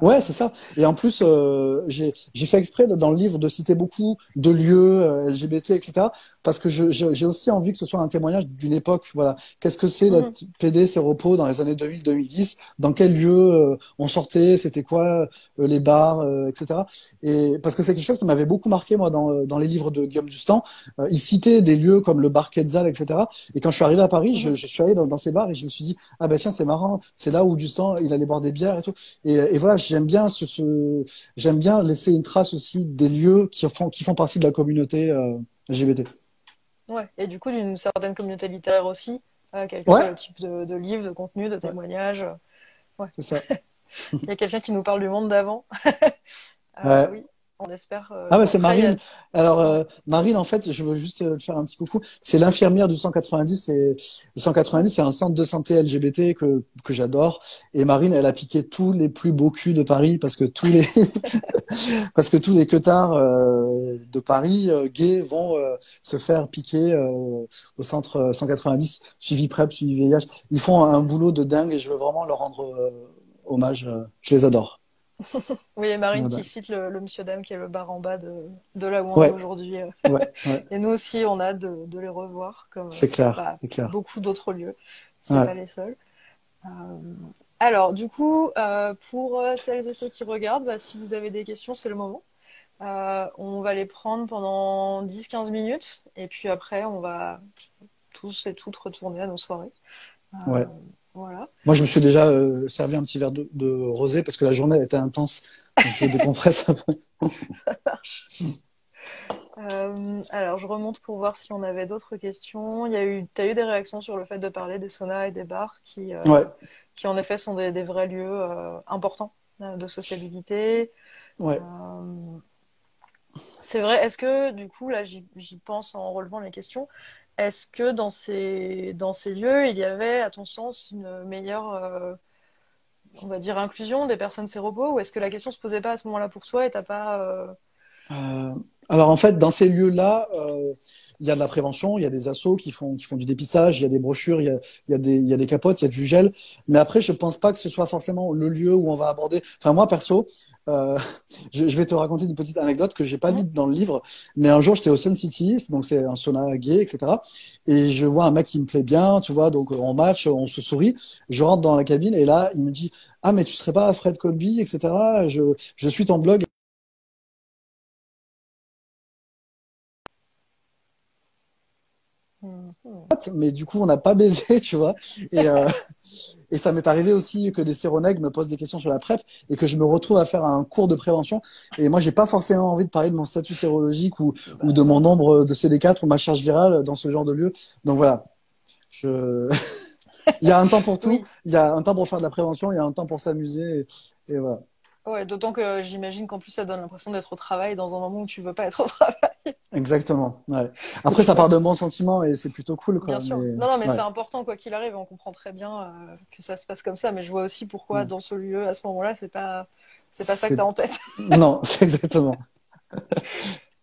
Ouais, c'est ça. Et en plus, euh, j'ai fait exprès dans le livre de citer beaucoup de lieux euh, LGBT, etc. Parce que j'ai aussi envie que ce soit un témoignage d'une époque. Voilà, qu'est-ce que c'est la mhm. PD, repos dans les années 2000-2010 Dans quel lieu euh, on sortait? C'était quoi euh, les bars, euh, etc. Et parce que c'est quelque chose qui m'avait beaucoup marqué moi dans, dans les livres de Guillaume Dustan. il citait des lieux comme le bar Quetzal, etc. Et quand je suis arrivé à Paris, je, mhm. je, suis allé dans, dans, ces bars et je me suis dit ah ben tiens c'est marrant, c'est là où Dustan il allait boire des bières et tout. Et, et voilà j'aime bien ce, ce j'aime bien laisser une trace aussi des lieux qui font qui font partie de la communauté euh, LGBT. Ouais, et du coup d'une certaine communauté littéraire aussi, euh, quel que soit le type de, de, livre, de contenu, de témoignage. Ouais. C'est ça. Il y a quelqu'un qui nous parle du monde d'avant. euh, oui. On espère. Euh, ah ouais, c'est Marine. Alors euh, Marine, en fait, je veux juste euh, faire un petit coucou. C'est l'infirmière du 190. Et le 190, c'est un centre de santé LGBT que que j'adore. Et Marine, elle a piqué tous les plus beaux culs de Paris parce que tous les parce que tous les queutards de Paris gays vont se faire piquer au centre 190, suivi PrEP, suivi VIH. Ils font un boulot de dingue et je veux vraiment leur rendre hommage. Je les adore. oui, et Marine qui cite le, Monsieur Dame qui est le bar en bas de, de là où on est aujourd'hui. et nous aussi, on a hâte de, les revoir. comme clair, bah, Beaucoup d'autres lieux. C'est pas les seuls. Euh, alors, du coup, euh, pour euh, celles et ceux qui regardent, bah, si vous avez des questions, c'est le moment. on va les prendre pendant 10-15 minutes et puis après, on va tous et toutes retourner à nos soirées. ouais. Moi, je me suis déjà euh, servi un petit verre de, rosé parce que la journée était intense. Donc, je décompresse un peu. Ça marche. Euh, alors, je remonte pour voir si on avait d'autres questions. A eu, as eu des réactions sur le fait de parler des saunas et des bars qui, euh, qui en effet, sont des, des vrais lieux importants de sociabilité. Ouais. C'est vrai. Est-ce que, du coup, là, j'y pense en relevant les questions, est-ce que dans ces, dans ces lieux, il y avait, à ton sens, une meilleure, euh, on va dire, inclusion des personnes séropo Ou est-ce que la question se posait pas à ce moment-là pour toi et t'as pas. Euh, euh, alors en fait, dans ces lieux-là, il y a de la prévention, il y a des assos qui font, qui font du dépistage, il y a des brochures, il y a, il y a, des, il y a des capotes, il y a du gel. Mais après, je pense pas que ce soit forcément le lieu où on va aborder. Enfin, moi, perso, euh, je, je, vais te raconter une petite anecdote que j'ai pas dite dans le livre. Mais un jour, j'étais au Sun City, donc c'est un sauna gay, etc. Et je vois un mec qui me plaît bien, tu vois, donc on match, on se sourit. Je rentre dans la cabine et là, il me dit, ah, mais tu serais pas Fred Colby, etc. Je, je suis ton blog mais du coup, on n'a pas baisé, tu vois. Et, euh, et ça m'est arrivé aussi que des séronègues me posent des questions sur la PrEP et que je me retrouve à faire un cours de prévention. Et moi, j'ai pas forcément envie de parler de mon statut sérologique ou, ou de mon nombre de CD4 ou ma charge virale dans ce genre de lieu. Donc voilà. Je... il y a un temps pour tout. Il y a un temps pour faire de la prévention. Il y a un temps pour s'amuser. et voilà. Ouais, d'autant que j'imagine qu'en plus ça donne l'impression d'être au travail dans un moment où tu veux pas être au travail. Exactement. Ouais. Après, ça part de bons sentiments et c'est plutôt cool. Quoi, bien sûr. Non, non, mais c'est important quoi qu'il arrive. On comprend très bien euh, que ça se passe comme ça, mais je vois aussi pourquoi mm. dans ce lieu à ce moment-là, c'est pas, c'est pas ça que t'as en tête. non, c'est exactement.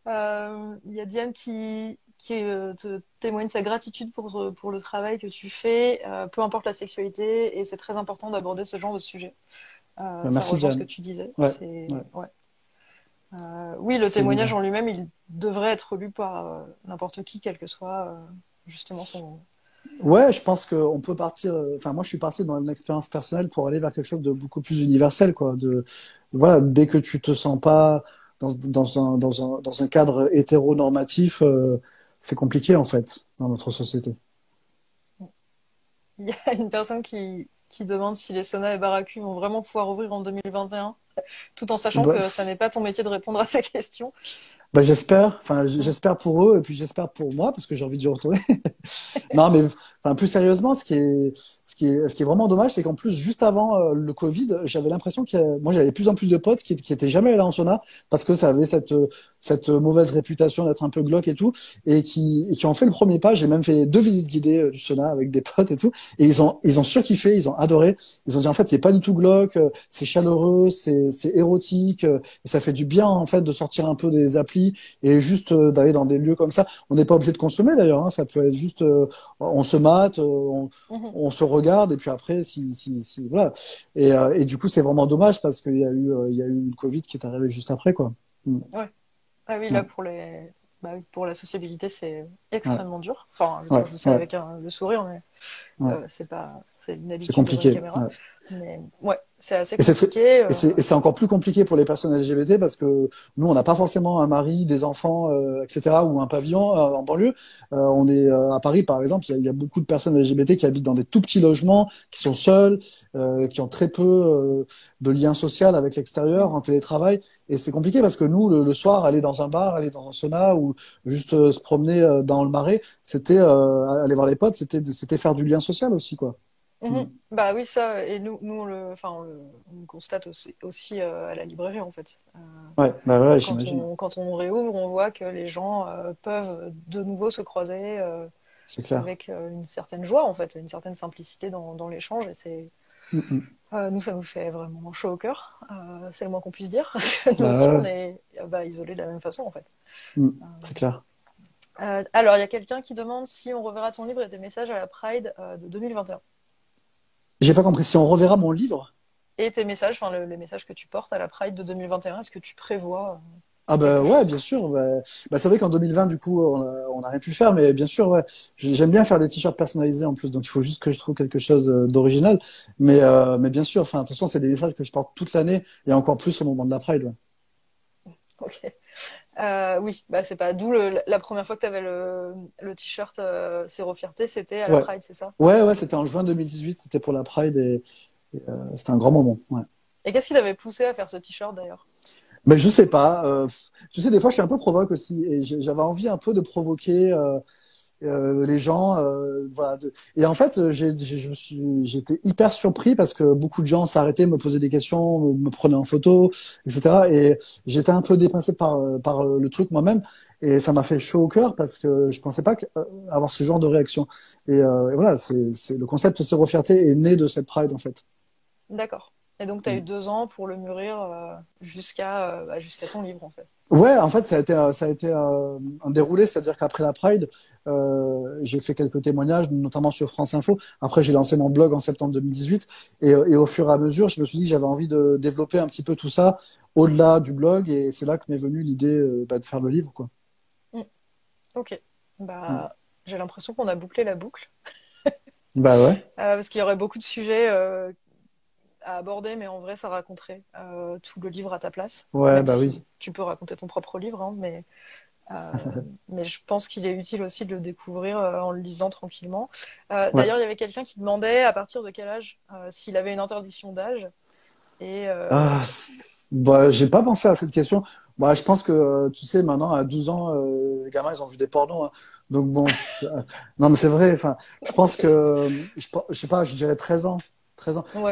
Euh, il y a Diane qui, qui euh, te témoigne sa gratitude pour, pour le travail que tu fais, peu importe la sexualité, et c'est très important d'aborder ce genre de sujet. Euh, Merci, ça ce que tu disais. Euh, oui, le témoignage en lui-même, il devrait être lu par euh, n'importe qui, quel que soit justement son. Ouais, je pense qu'on peut partir. Enfin, moi, je suis parti dans une expérience personnelle pour aller vers quelque chose de beaucoup plus universel, quoi. De voilà, dès que tu te sens pas dans, dans, un, dans, un, dans un cadre hétéronormatif, c'est compliqué en fait dans notre société. Il y a une personne qui, qui demande si les saunas et barracues vont vraiment pouvoir ouvrir en 2021, tout en sachant bah, que ça n'est pas ton métier de répondre à ces questions. Bah, j'espère, enfin j'espère pour eux et puis j'espère pour moi parce que j'ai envie d'y retourner. non mais enfin plus sérieusement, ce qui est ce qui est ce qui est vraiment dommage, c'est qu'en plus juste avant euh, le Covid, j'avais l'impression que moi j'avais plus en plus de potes qui qui étaient jamais allés en sauna parce que ça avait cette cette mauvaise réputation d'être un peu glauque et tout et qui et qui ont fait le premier pas. J'ai même fait deux visites guidées euh, du sauna avec des potes et tout et ils ont ils ont surkiffé, ils ont adoré. Ils ont dit en fait c'est pas du tout glauque, euh, c'est chaleureux, c'est c'est érotique, et ça fait du bien en fait de sortir un peu des applis et juste euh, d'aller dans des lieux comme ça. On n'est pas obligé de consommer d'ailleurs, hein. ça peut être juste euh, on se mate, euh, mhm. on, se regarde et puis après si, si, si voilà. Et, et du coup c'est vraiment dommage parce qu'il y a eu il y a eu le Covid qui est arrivé juste après quoi. Mm. Ouais. Ah oui là pour les bah, pour la sociabilité c'est extrêmement dur. Enfin je, sais avec le sourire mais c'est pas c'est une habitude compliqué. De caméra. Mais ouais c'est assez compliqué. Euh. Et c'est encore plus compliqué pour les personnes LGBT parce que nous, on n'a pas forcément un mari, des enfants, euh, etc., ou un pavillon euh, en banlieue. on est à Paris, par exemple, il y, a beaucoup de personnes LGBT qui habitent dans des tout petits logements, qui sont seuls, qui ont très peu de liens sociaux avec l'extérieur, en télétravail. Et c'est compliqué parce que nous, le, soir, aller dans un bar, aller dans un sauna ou juste se promener dans le marais, c'était aller voir les potes, c'était c'était faire du lien social aussi, quoi. Mhm. Mm. Bah oui, ça, et nous, nous on, le, enfin, on, le, constate aussi, aussi euh, à la librairie en fait. Euh, ouais, bah ouais, quand, on, quand on réouvre, on voit que les gens euh, peuvent de nouveau se croiser avec une certaine joie en fait, une certaine simplicité dans, dans l'échange et c'est. Mm, mm. nous, ça nous fait vraiment chaud au cœur, c'est le moins qu'on puisse dire. nous bah aussi, on est bah, isolés de la même façon en fait. c'est clair. alors, il y a quelqu'un qui demande si on reverra ton livre et tes messages à la Pride de 2021. J'ai pas compris. Si on reverra mon livre Et tes messages, enfin les messages que tu portes à la Pride de 2021, est-ce que tu prévois euh, ah bah ouais, bien sûr. Bah, bah, c'est vrai qu'en 2020, du coup, on n'a rien pu faire, mais bien sûr, ouais. J'aime bien faire des t-shirts personnalisés en plus, donc il faut juste que je trouve quelque chose euh, d'original. Mais, euh, mais bien sûr, enfin, attention, c'est des messages que je porte toute l'année et encore plus au moment de la Pride. Ouais. Ok. Euh, oui, bah c'est pas d'où la première fois que tu avais le, le t-shirt euh, Fierté, c'était à la Pride, c'est ça? Ouais, ouais, c'était en juin 2018, c'était pour la Pride et, euh, c'était un grand moment. Ouais. Et qu'est-ce qui t'avait poussé à faire ce t-shirt d'ailleurs? Mais je sais pas. Euh, tu sais, des fois, je suis un peu provoque aussi, et j'avais envie un peu de provoquer euh, les gens. Euh, voilà. Et en fait, j'ai, je me suis, j'étais hyper surpris parce que beaucoup de gens s'arrêtaient, me posaient des questions, me, prenaient en photo, etc. Et j'étais un peu dépassé par par le truc moi-même, et ça m'a fait chaud au cœur parce que je pensais pas euh, avoir ce genre de réaction. Et, et voilà, c'est, c'est le concept zéro fierté est né de cette pride en fait. D'accord. Et donc, tu as eu mm. deux ans pour le mûrir jusqu'à bah, jusqu'à ton livre, en fait. Ouais, en fait, ça a été, ça a été un, déroulé, c'est-à-dire qu'après la Pride, euh, j'ai fait quelques témoignages, notamment sur France Info. Après, j'ai lancé mon blog en septembre 2018, et, et, au fur et à mesure, je me suis dit que j'avais envie de développer un petit peu tout ça au-delà du blog, et c'est là que m'est venue l'idée euh, bah, de faire le livre, quoi. Mm. Ok, bah, mm. j'ai l'impression qu'on a bouclé la boucle. bah ouais. Euh, parce qu'il y aurait beaucoup de sujets à aborder, mais en vrai, ça raconterait euh, tout le livre à ta place. Ouais, bah oui. Tu peux raconter ton propre livre, hein, mais, euh, mais je pense qu'il est utile aussi de le découvrir euh, en le lisant tranquillement. D'ailleurs, il y avait quelqu'un qui demandait à partir de quel âge, s'il avait une interdiction d'âge. Et, ah, bah, j'ai pas pensé à cette question. Bah, je pense que, tu sais, maintenant, à 12 ans, les gamins, ils ont vu des pornos. Hein. Donc bon, non, mais c'est vrai. Enfin, je pense que, je, je sais pas, je dirais 13 ans.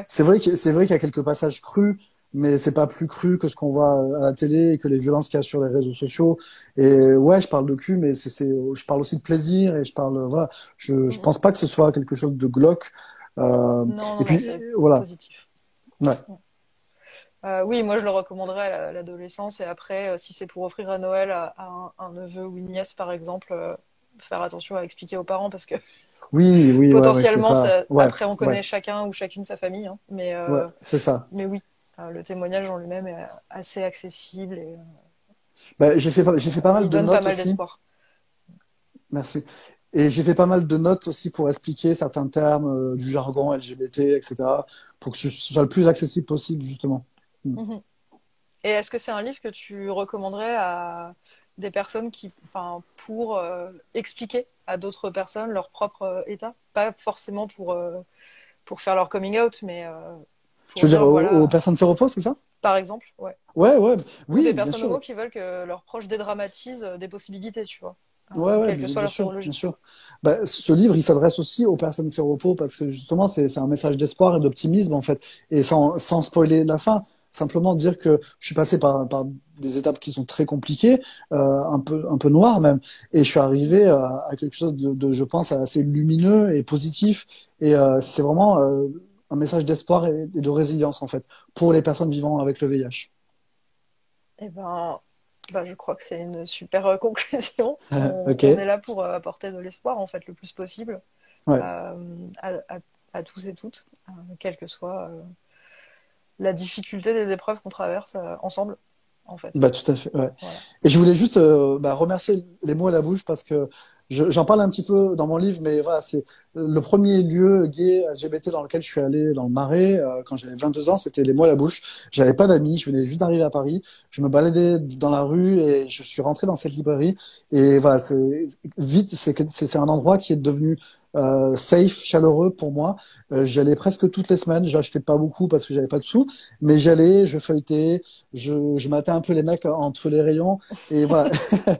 C'est vrai qu'il c'est vrai qu'il y a quelques passages crus, mais c'est pas plus cru que ce qu'on voit à la télé et que les violences qu'il y a sur les réseaux sociaux. Et ouais, je parle de cul, mais c'est, je parle aussi de plaisir et je parle, voilà, je, je pense pas que ce soit quelque chose de glauque. Euh, et puis voilà. Positif. Ouais. Euh, oui, moi je le recommanderais à l'adolescence et après, euh, si c'est pour offrir à Noël à, un, un, neveu ou une nièce par exemple, faire attention à expliquer aux parents parce que oui, oui, potentiellement, après on connaît chacun ou chacune sa famille, hein, mais euh, c'est ça. Mais oui, euh, le témoignage en lui-même est assez accessible et. Euh, bah, j'ai fait j'ai fait pas mal de notes aussi. Merci. Et j'ai fait pas mal de notes aussi pour expliquer certains termes du jargon LGBT, etc., pour que ce soit le plus accessible possible, justement. Mm. Mhm. Et est-ce que c'est un livre que tu recommanderais à, des personnes qui, enfin, pour euh, expliquer à d'autres personnes leur propre euh, état, pas forcément pour euh, pour faire leur coming out, mais tu veux dire aux, personnes séropos, c'est ça? Par exemple, ouais. Ouais, ouais, oui. Ou des personnes homo qui veulent que leurs proches dédramatisent des possibilités, tu vois. Ouais, ouais, bien, sûr, bien sûr. Bah, ce livre, il s'adresse aussi aux personnes séropos parce que justement, c'est un message d'espoir et d'optimisme en fait. Et sans, sans spoiler la fin, simplement dire que je suis passé par, par des étapes qui sont très compliquées, euh, un peu un peu noires même, et je suis arrivé à, à quelque chose de, de, je pense, assez lumineux et positif. Et euh, c'est vraiment euh, un message d'espoir et, de résilience en fait pour les personnes vivant avec le VIH. Eh ben, bah, je crois que c'est une super euh, conclusion. on, est là pour euh, apporter de l'espoir en fait le plus possible ouais. à, à, à, tous et toutes, quelle que soit la difficulté des épreuves qu'on traverse ensemble en fait. Bah, tout à fait. Ouais. Et je voulais juste euh, bah, remercier les mots à la bouche parce que j'en parle un petit peu dans mon livre, mais voilà, c'est le premier lieu gay LGBT dans lequel je suis allé dans le Marais euh, quand j'avais 22 ans, c'était les mots à la bouche. J'avais pas d'amis, je venais juste d'arriver à Paris, je me baladais dans la rue et je suis rentré dans cette librairie et voilà, c'est vite, c'est un endroit qui est devenu euh, safe, chaleureux pour moi. Euh, j'allais presque toutes les semaines. J'achetais pas beaucoup parce que j'avais pas de sous, mais j'allais, je feuilletais, je, je matais un peu les mecs entre les rayons et voilà.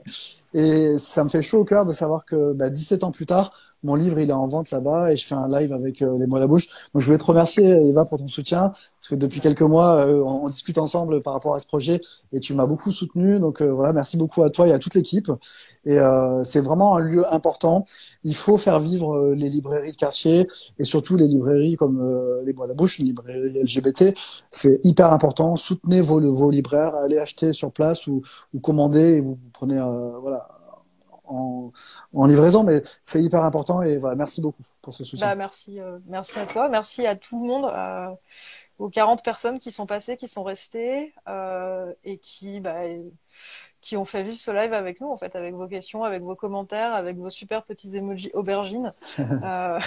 et ça me fait chaud au cœur de savoir que bah, 17 ans plus tard, mon livre il est en vente là-bas et je fais un live avec les mots à la bouche. Donc je voulais te remercier Eva pour ton soutien parce que depuis quelques mois on, discute ensemble par rapport à ce projet et tu m'as beaucoup soutenu. Donc voilà, merci beaucoup à toi et à toute l'équipe. Et c'est vraiment un lieu important. Il faut faire vivre les librairies de quartier et surtout les librairies comme les mots à la bouche, une librairie LGBT. C'est hyper important. Soutenez vos, libraires, allez acheter sur place ou, ou commander et vous prenez voilà en, livraison, mais c'est hyper important et voilà, merci beaucoup pour ce soutien. Bah, merci, euh, merci à toi, merci à tout le monde, euh, aux 40 personnes qui sont passées, qui sont restées euh, et qui, bah, qui ont fait vivre ce live avec nous, en fait, avec vos questions, avec vos commentaires, avec vos super petits emojis aubergines. ah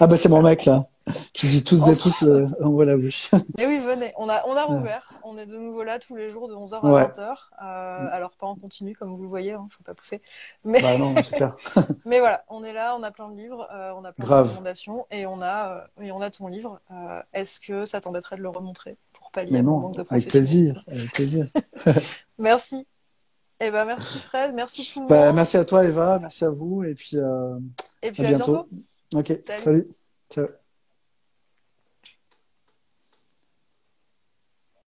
bah c'est mon mec là qui dit toutes et tous euh, envoie la bouche. Mais oui, venez. On a, on a rouvert. On est de nouveau là tous les jours de 11h à 20h. Euh, alors, pas en continu, comme vous le voyez, il hein, ne faut pas pousser. Mais... Bah non, c'est clair. Mais voilà, on est là, on a plein de livres, euh, on a plein de recommandations et on a, et on a ton livre. Est-ce que ça t'embêterait de le remontrer pour pallier Mais non, avec plaisir. Avec plaisir. merci. Eh ben, merci Fred, merci tout le bah, Merci à toi Eva, merci à vous et puis, et puis à, bientôt. Ok, salut. salut.